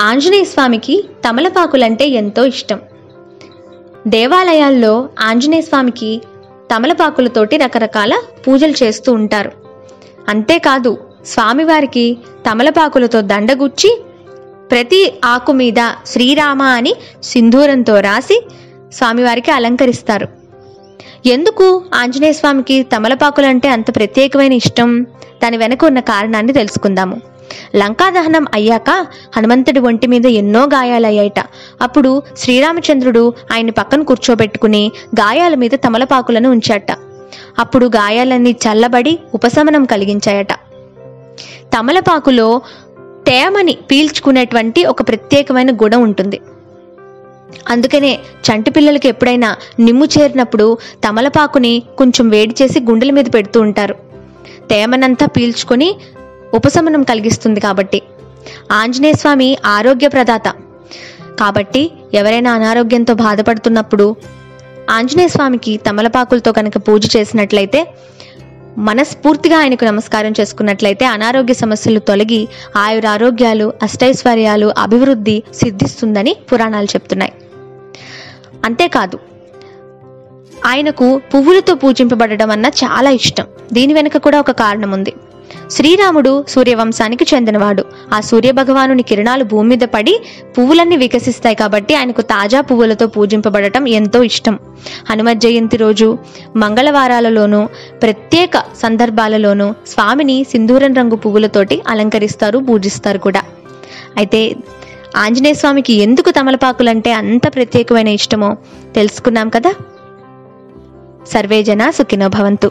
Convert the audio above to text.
ఆంజనేయ స్వామికి తమలపాకులంటే ఎంతో ఇష్టం. దేవాలయాల్లో ఆంజనేయ స్వామికి తమలపాకులతోటి రకరకాల పూజలు చేస్తూ ఉంటారు. అంతేకాదు స్వామివారికి తమలపాకులతో దండగుచ్చి ప్రతి ఆకు మీద శ్రీరామ అని సింధూరంతో రాసి స్వామివారికి అలంకరిస్తారు. ఎందుకు ఆంజనేయ స్వామికి తమలపాకులంటే అంత ప్రత్యేకమైన ఇష్టం? దాని వెనక ఉన్న కారణాన్ని తెలుసుకుందాము. లంకా దహనం అయ్యాక హనుమంతుడి ఒంటి మీద ఎన్నో గాయాలయ్యాయట. అప్పుడు శ్రీరామచంద్రుడు ఆయన పక్కన కూర్చోబెట్టుకుని గాయాల మీద తమలపాకులను ఉంచాట. అప్పుడు గాయాలన్నీ చల్లబడి ఉపశమనం కలిగించాయట. తమలపాకులో తేమని పీల్చుకునేటువంటి ఒక ప్రత్యేకమైన గుణం ఉంటుంది. అందుకనే చంటి పిల్లలకి ఎప్పుడైనా నిమ్ము చేరినప్పుడు తమలపాకుని కొంచెం వేడి చేసి గుండెల మీద పెడుతూ ఉంటారు. తేమనంతా పీల్చుకొని ఉపశమనం కలిగిస్తుంది కాబట్టి. ఆంజనేయ స్వామి ఆరోగ్య ప్రదాత. కాబట్టి ఎవరైనా అనారోగ్యంతో బాధపడుతున్నప్పుడు ఆంజనేయ స్వామికి తమలపాకులతో కనుక పూజ చేసినట్లయితే మనస్ఫూర్తిగా ఆయనకు నమస్కారం చేసుకున్నట్లయితే అనారోగ్య సమస్యలు తొలగి ఆయురారోగ్యాలు అష్టైశ్వర్యాలు అభివృద్ధి సిద్ధిస్తుందని పురాణాలు చెప్తున్నాయి. అంతేకాదు ఆయనకు పువ్వులతో పూజింపబడడం అన్న చాలా ఇష్టం. దీని వెనుక కూడా ఒక కారణం ఉంది. శ్రీరాముడు సూర్యవంశానికి చెందినవాడు. ఆ సూర్య భగవానుని కిరణాలు భూమి మీద పడి పువ్వులన్నీ వికసిస్తాయి కాబట్టి ఆయనకు తాజా పువ్వులతో పూజింపబడటం ఎంతో ఇష్టం. హనుమ జయంతి రోజు మంగళవారాలలోనూ ప్రత్యేక సందర్భాలలోనూ స్వామిని సింధూరం రంగు పువ్వులతోటి అలంకరిస్తారు పూజిస్తారు కూడా. అయితే ఆంజనేయ స్వామికి ఎందుకు తమలపాకులంటే అంత ప్రత్యేకమైన ఇష్టమో తెలుసుకున్నాం కదా? సర్వే జన సుఖినో భవంతు.